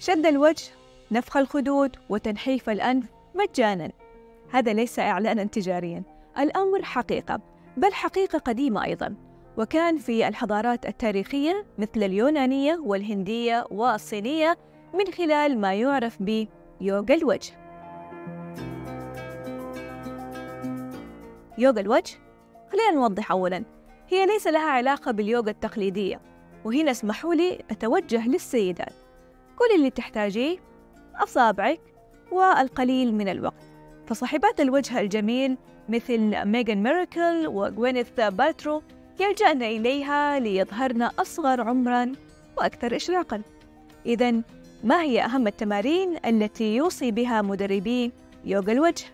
شد الوجه نفخ الخدود وتنحيف الأنف مجانا. هذا ليس إعلانا تجاريا الأمر حقيقة بل حقيقة قديمة أيضا. وكان في الحضارات التاريخية مثل اليونانية والهندية والصينية من خلال ما يعرف بيوغا الوجه يوغا الوجه خلينا نوضح أولا. هي ليس لها علاقة باليوغا التقليدية وهنا اسمحوا لي أتوجه للسيدات. كل اللي تحتاجيه أصابعك والقليل من الوقت فصاحبات الوجه الجميل مثل ميغان ميراكل وغوينيث بالترو يلجأن إليها ليظهرن أصغر عمرا وأكثر إشراقا إذا ما هي أهم التمارين التي يوصي بها مدربي يوغا الوجه؟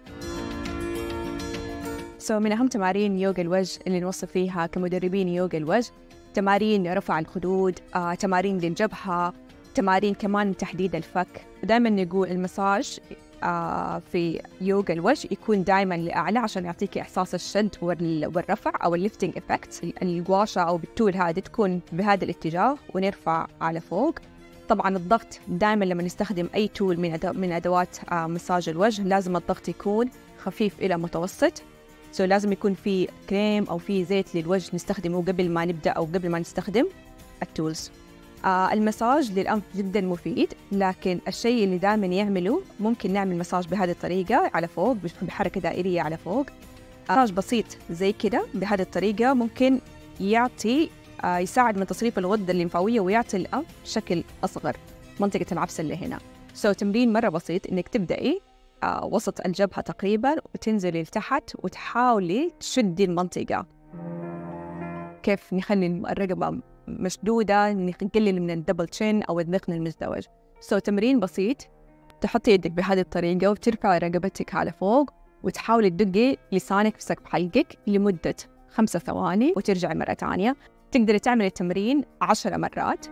so, من أهم تمارين يوغا الوجه اللي نوصف فيها كمدربين يوغا الوجه تمارين رفع الخدود آه، تمارين للجبهة تمارين كمان تحديد الفك. دائما نقول المساج آه، في يوغا الوجه يكون دائما لأعلى عشان يعطيك إحساس الشد والرفع أو ال lifting effect. ال gua sha أو بال tool هذه تكون بهذا الاتجاه ونرفع على فوق. طبعا الضغط دائما لما نستخدم أي tool من من أدوات آه، مساج الوجه لازم الضغط يكون خفيف إلى متوسط. so لازم يكون في كريم أو في زيت للوجه نستخدمه قبل ما نبدأ أو قبل ما نستخدم ال tools المساج للأنف جدا مفيد لكن الشيء اللي دائما يعمله ممكن نعمل مساج بهذه الطريقة على فوق بحركة دائرية على فوق. مساج بسيط زي كده بهذه الطريقة ممكن يعطي آه يساعد من تصريف الغدة الليمفاوية ويعطي الأنف شكل أصغر منطقة العبس اللي هنا. so, تمرين مرة بسيط إنك تبدأي آه وسط الجبهة تقريبا وتنزلي لتحت وتحاولي تشدي المنطقة. كيف نخلي الرقبة مشدودة نقلل من الدبل تشين أو الذقن المزدوج. سو so, تمرين بسيط تحطي يدك بهذه الطريقة وترفعي رقبتك على فوق وتحاولي تدقي لسانك في سقف حلقك لمدة خمسة ثواني وترجعي مرة ثانية. تقدري تعملي التمرين عشرة مرات.